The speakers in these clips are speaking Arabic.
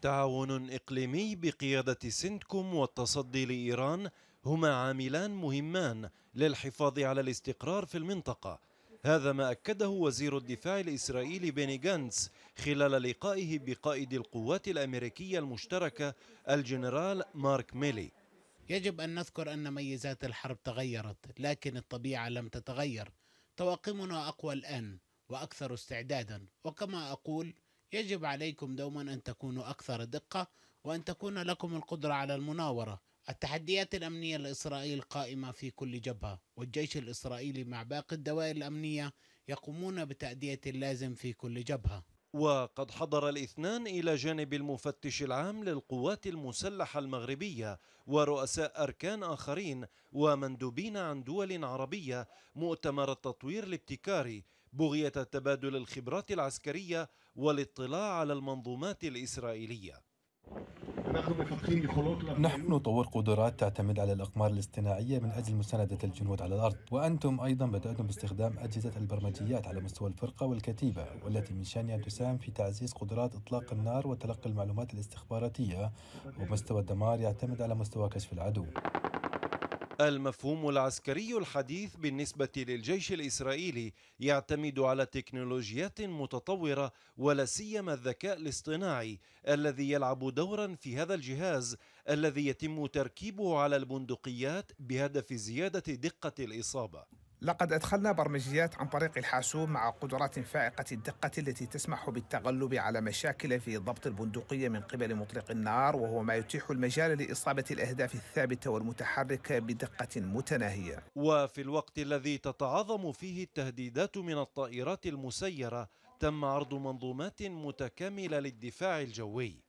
تعاون إقليمي بقيادة سنتكوم والتصدي لإيران هما عاملان مهمان للحفاظ على الاستقرار في المنطقة. هذا ما أكده وزير الدفاع الإسرائيلي بيني جانتس خلال لقائه بقائد القوات الأمريكية المشتركة الجنرال مارك ميلي. يجب أن نذكر أن ميزات الحرب تغيرت لكن الطبيعة لم تتغير. طواقمنا أقوى الآن وأكثر استعدادا وكما أقول يجب عليكم دوما أن تكونوا أكثر دقة وأن تكون لكم القدرة على المناورة. التحديات الأمنية لإسرائيل قائمة في كل جبهة والجيش الإسرائيلي مع باقي الدوائر الأمنية يقومون بتأدية اللازم في كل جبهة. وقد حضر الاثنان إلى جانب المفتش العام للقوات المسلحة المغربية ورؤساء أركان آخرين ومندوبين عن دول عربية مؤتمر التطوير الابتكاري بغية تبادل الخبرات العسكرية والاطلاع على المنظومات الإسرائيلية. نحن نطور قدرات تعتمد على الأقمار الاصطناعية من أجل مساندة الجنود على الأرض وأنتم أيضا بدأتم باستخدام أجهزة البرمجيات على مستوى الفرقة والكتيبة والتي من شأنها أن تساهم في تعزيز قدرات إطلاق النار وتلقي المعلومات الاستخباراتية ومستوى الدمار يعتمد على مستوى كشف العدو. المفهوم العسكري الحديث بالنسبة للجيش الإسرائيلي يعتمد على تكنولوجيات متطورة ولا سيما الذكاء الاصطناعي الذي يلعب دورا في هذا الجهاز الذي يتم تركيبه على البندقيات بهدف زيادة دقة الإصابة. لقد أدخلنا برمجيات عن طريق الحاسوب مع قدرات فائقة الدقة التي تسمح بالتغلب على مشاكل في ضبط البندقية من قبل مطلق النار وهو ما يتيح المجال لإصابة الأهداف الثابتة والمتحركة بدقة متناهية. وفي الوقت الذي تتعاظم فيه التهديدات من الطائرات المسيرة تم عرض منظومات متكاملة للدفاع الجوي.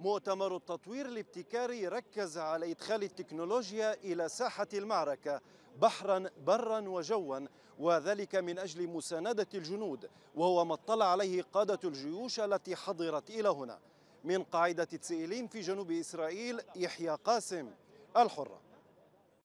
مؤتمر التطوير الابتكاري ركز على إدخال التكنولوجيا إلى ساحة المعركة بحرا برا وجوا وذلك من أجل مساندة الجنود وهو ما اطلع عليه قادة الجيوش التي حضرت إلى هنا. من قاعدة تسئيلين في جنوب إسرائيل يحيى قاسم الحرة.